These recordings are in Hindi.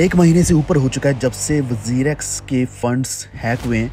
एक महीने से ऊपर हो चुका है जब से वजीरक्स के फंड्स हैक हुए हैं।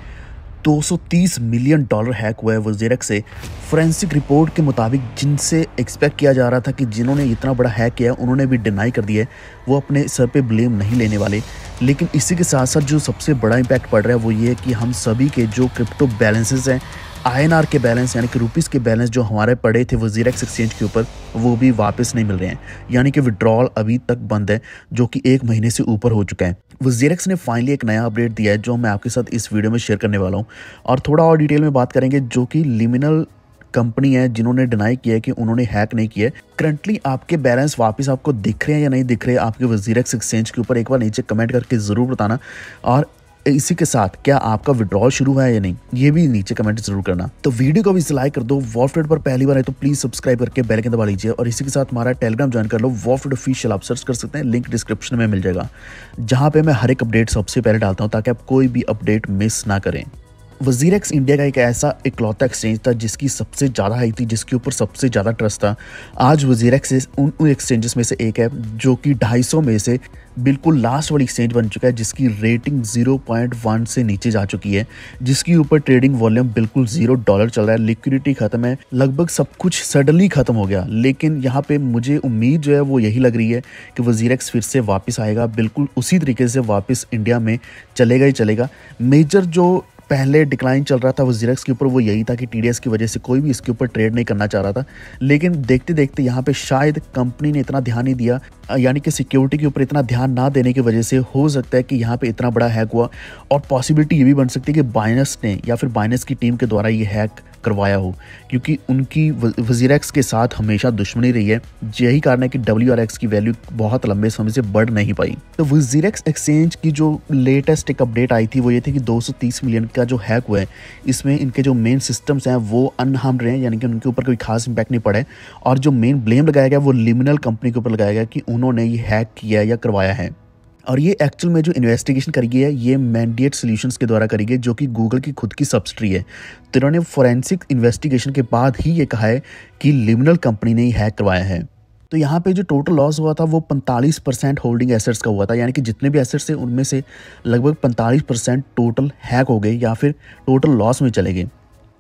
230 मिलियन डॉलर हैक हुआ है वजीरक्स से। फोरेंसिक रिपोर्ट के मुताबिक जिनसे एक्सपेक्ट किया जा रहा था कि जिन्होंने इतना बड़ा हैक किया उन्होंने भी डिनाई कर दिया है। वो अपने सर पे ब्लेम नहीं लेने वाले। लेकिन इसी के साथ साथ जो सबसे बड़ा इम्पैक्ट पड़ रहा है वो ये है कि हम सभी के जो क्रिप्टो बैलेंसेस हैं आईएनआर के बैलेंस यानी कि रुपीज़ के बैलेंस जो हमारे पड़े थे वजीरक्स एक्सचेंज के ऊपर, वो भी वापस नहीं मिल रहे हैं। यानी कि विड्रॉल अभी तक बंद है, जो कि एक महीने से ऊपर हो चुका है। वजीरक्स ने फाइनली एक नया अपडेट दिया है, जो मैं आपके साथ इस वीडियो में शेयर करने वाला हूँ। और थोड़ा और डिटेल में बात करेंगे, जो कि लिमिनल कंपनी है, जिन्होंने डिनाई किया है कि उन्होंने हैक नहीं किया है। करंटली आपके बैलेंस वापस आपको दिख रहे हैं या नहीं दिख रहे आपके वजीरक्स एक्सचेंज के ऊपर एक बार नीचे कमेंट करके ज़रूर बताना। और इसी के साथ क्या आपका विड्रॉल शुरू है या नहीं, ये भी नीचे कमेंट ज़रूर करना। तो वीडियो को भी लाइक कर दो वॉफेड पर पहली बार है तो प्लीज़ सब्सक्राइब करके बेल के दबा लीजिए और इसी के साथ हमारा टेलीग्राम ज्वाइन कर लो वॉफ्रेड ऑफिशियल आप सर्च कर सकते हैं लिंक डिस्क्रिप्शन में मिल जाएगा। जहाँ पे मैं हर एक अपडेट सबसे पहले डालता हूँ ताकि आप कोई भी अपडेट मिस ना करें। वजीरक्स इंडिया का एक ऐसा इकलौता एक्सचेंज था जिसकी सबसे ज़्यादा हाई थी, जिसके ऊपर सबसे ज़्यादा ट्रस्ट था। आज वजीरक्स उन एक्सचेंजेस में से एक है, जो कि 250 में से बिल्कुल लास्ट वाली एक्सचेंज बन चुका है, जिसकी रेटिंग 0.1 से नीचे जा चुकी है, जिसके ऊपर ट्रेडिंग वॉल्यूम बिल्कुल ज़ीरो डॉलर चल रहा है। लिक्विडिटी खत्म है, लगभग सब कुछ सडनली खत्म हो गया। लेकिन यहाँ पे मुझे उम्मीद जो है, वो यही लग रही है कि वजीरक्स फिर से वापस आएगा, बिल्कुल उसी तरीके से वापस इंडिया में चलेगा ही चलेगा। मेजर जो पहले डिक्लाइन चल रहा था वो जीरेक्स के ऊपर, वो यही था कि टीडीएस की वजह से कोई भी इसके ऊपर ट्रेड नहीं करना चाह रहा था। लेकिन देखते देखते यहाँ पे शायद कंपनी ने इतना ध्यान नहीं दिया, यानी कि सिक्योरिटी के ऊपर इतना ध्यान ना देने की वजह से हो सकता है कि यहाँ पे इतना बड़ा हैक हुआ। और पॉसिबिलिटी ये भी बन सकती है कि बाइनस ने या फिर बाइनस की टीम के द्वारा ये हैक करवाया हो, क्योंकि उनकी वजीरक्स के साथ हमेशा दुश्मनी रही है। यही कारण है कि डब्ल्यू आर एक्स की वैल्यू बहुत लंबे समय से बढ़ नहीं पाई। तो वजीरक्स एक्सचेंज की जो लेटेस्ट एक अपडेट आई थी, वो ये थी कि 230 मिलियन का जो हैक हुआ है, इसमें इनके जो मेन सिस्टम्स हैं, वो अनहार्म रहे हैं, यानी कि उनके ऊपर कोई खास इम्पैक्ट नहीं पड़ा। और जो मेन ब्लेम लगाया गया, वो लिमिनल कंपनी के ऊपर लगाया गया कि उन्होंने ये हैक किया या करवाया है। और ये एक्चुअल में जो इन्वेस्टिगेशन करी गई है, ये मैंडिएट सोल्यूशंस के द्वारा करी गई, जो कि गूगल की खुद की सब्सिडी है। तो इन्होंने फोरेंसिक इन्वेस्टिगेशन के बाद ही ये कहा है कि लिमिनल कंपनी ने ही हैक करवाया है। तो यहाँ पे जो टोटल लॉस हुआ था, वो 45 परसेंट होल्डिंग एसेट्स का हुआ था। यानी कि जितने भी एसेट्स थे, उनमें से लगभग 45 परसेंट टोटल हैक हो गए या फिर टोटल लॉस में चले गए।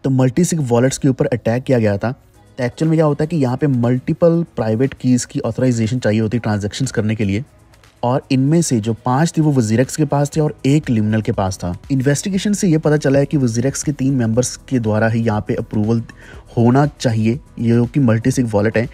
तो मल्टी सिक वॉलेट्स के ऊपर अटैक किया गया था। तो एक्चुअल में क्या होता है कि यहाँ पे मल्टीपल प्राइवेट कीज़ की ऑथराइजेशन चाहिए होती है ट्रांजेक्शन्स करने के लिए। और इनमें से जो पाँच थे वो वजीरक्स के पास थे और एक लिमिनल के पास था। इन्वेस्टिगेशन से ये पता चला है कि वजीरक्स के तीन मेंबर्स के द्वारा ही यहाँ पे अप्रूवल होना चाहिए। ये कि मल्टी सिक वॉलेट है।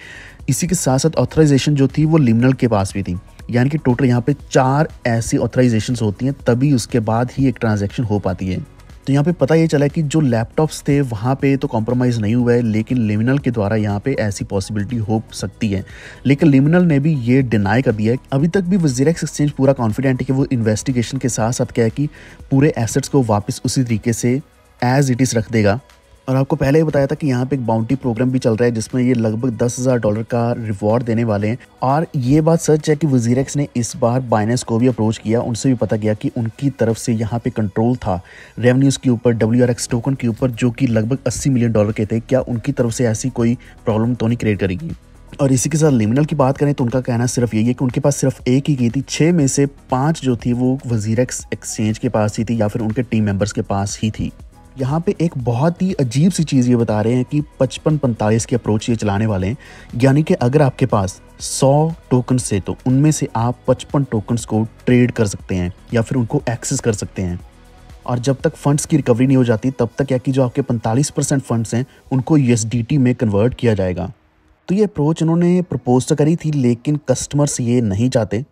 इसी के साथ साथ ऑथराइजेशन जो थी वो लिमिनल के पास भी थी। यानी कि टोटल यहाँ पे चार ऐसी ऑथराइजेशन होती हैं, तभी उसके बाद ही एक ट्रांजेक्शन हो पाती है। तो यहाँ पे पता ये चला कि जो लैपटॉप्स थे, वहाँ पे तो कॉम्प्रोमाइज़ नहीं हुआ है, लेकिन लिमिनल के द्वारा यहाँ पे ऐसी पॉसिबिलिटी हो सकती है। लेकिन लिमिनल ने भी ये डिनाई कर दिया है। अभी तक भी वजीरक्स एक्सचेंज पूरा कॉन्फिडेंट है कि वो इन्वेस्टिगेशन के साथ साथ क्या है कि पूरे एसेट्स को वापस उसी तरीके से एज इट इज़ रख देगा। और आपको पहले ही बताया था कि यहाँ पे एक बाउंटी प्रोग्राम भी चल रहा है, जिसमें ये लगभग दस हज़ार डॉलर का रिवॉर्ड देने वाले हैं। और ये बात सच है कि वजीरक्स ने इस बार बाइनेंस को भी अप्रोच किया, उनसे भी पता गया कि उनकी तरफ़ से यहाँ पे कंट्रोल था। रेवन्यूज़ के ऊपर डब्ल्यूआरएक्स टोकन के ऊपर, जो कि लगभग अस्सी मिलियन डॉलर के थे, क्या उनकी तरफ़ से ऐसी कोई प्रॉब्लम तो नहीं क्रिएट करेगी? और इसी के साथ लिमिनल की बात करें तो उनका कहना सिर्फ़ यही है कि उनके पास सिर्फ़ एक ही की थी। छः में से पाँच जो थी, वो वजीरक्स एक्सचेंज के पास ही थी, या फिर उनके टीम मेंबर्स के पास ही थी। यहाँ पे एक बहुत ही अजीब सी चीज़ ये बता रहे हैं कि पचपन पैंतालीस की अप्रोच ये चलाने वाले हैं। यानी कि अगर आपके पास सौ टोकन से तो उनमें से आप पचपन टोकन्स को ट्रेड कर सकते हैं या फिर उनको एक्सेस कर सकते हैं। और जब तक फंड्स की रिकवरी नहीं हो जाती, तब तक क्या कि जो आपके पैंतालीस परसेंट फंड्स हैं, उनको यूएसडीटी में कन्वर्ट किया जाएगा। तो ये अप्रोच उन्होंने प्रपोज तो करी थी, लेकिन कस्टमर्स ये नहीं चाहते।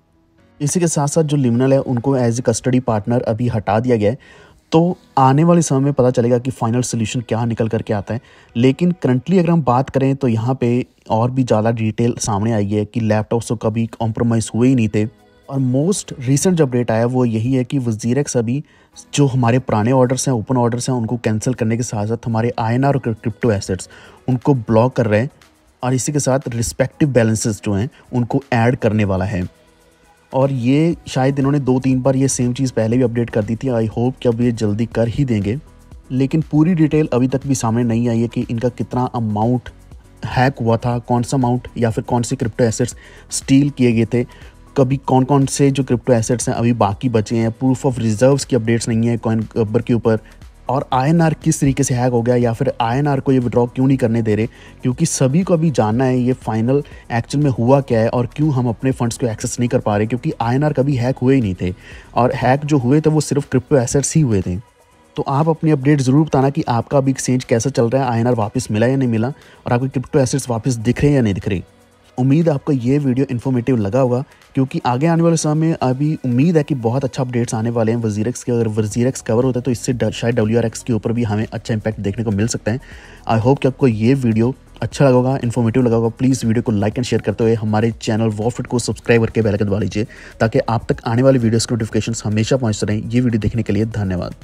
इसी के साथ साथ जो लिमिनल है, उनको एज ए कस्टडी पार्टनर अभी हटा दिया गया है। तो आने वाले समय में पता चलेगा कि फाइनल सोल्यूशन क्या निकल करके आता है। लेकिन करंटली अगर हम बात करें तो यहाँ पे और भी ज़्यादा डिटेल सामने आई है कि लैपटॉप्स तो कभी कॉम्प्रोमाइज़ हुए ही नहीं थे। और मोस्ट रिसेंट जो अपडेट आया वो यही है कि वजीरक्स अभी जो हमारे पुराने ऑर्डर्स हैं ओपन ऑर्डर्स हैं, उनको कैंसिल करने के साथ साथ हमारे आई और क्रिप्टो एसेट्स उनको ब्लॉक कर रहे हैं। और इसी के साथ रिस्पेक्टिव बैलेंसेस जो हैं, उनको ऐड करने वाला है। और ये शायद इन्होंने दो तीन बार ये सेम चीज़ पहले भी अपडेट कर दी थी। आई होप कि अब ये जल्दी कर ही देंगे। लेकिन पूरी डिटेल अभी तक भी सामने नहीं आई है कि इनका कितना अमाउंट हैक हुआ था, कौन सा अमाउंट या फिर कौन से क्रिप्टो एसेट्स स्टील किए गए थे। कभी कौन कौन से जो क्रिप्टो एसेट्स हैं अभी बाकी बचे हैं। प्रूफ ऑफ़ रिजर्व्स की अपडेट्स नहीं है कॉइन के ऊपर। और आईएनआर किस तरीके से हैक हो गया या फिर आईएनआर को ये विड्रॉ क्यों नहीं करने दे रहे? क्योंकि सभी को अभी जानना है ये फाइनल एक्चुअल में हुआ क्या है और क्यों हम अपने फंड्स को एक्सेस नहीं कर पा रहे, क्योंकि आईएनआर कभी हैक हुए ही नहीं थे। और हैक जो हुए थे वो सिर्फ़ क्रिप्टो एसेट्स ही हुए थे। तो आप अपनी अपडेट ज़रूर बताना कि आपका अभी एक्सचेंज कैसा चल रहा है INR वापस मिला या नहीं मिला, और आपको क्रिप्टो एसेट्स वापस दिख रहे हैं या नहीं दिख रहे। उम्मीद आपको ये वीडियो इन्फॉर्मेटिव लगा होगा, क्योंकि आगे आने वाले समय में अभी उम्मीद है कि बहुत अच्छा अपडेट्स आने वाले हैं वजीरक्स के। अगर वजीरक्स कवर होता है तो इससे शायद डब्ल्यू के ऊपर भी हमें अच्छा इंपैक्ट देखने को मिल सकता है। आई होप कि आपको ये वीडियो अच्छा लगा होगा इन्फॉर्मेटिव लगा होगा। प्लीज़ वीडियो को लाइक एंड शेयर करते हुए हमारे चैनल वॉफिट को सब्सक्राइब करके बेल दबा लीजिए, ताकि आप तक आने वाली वीडियोस के नोटिफिकेशन हमेशा पहुँचते रहें। ये वीडियो देखने के लिए धन्यवाद।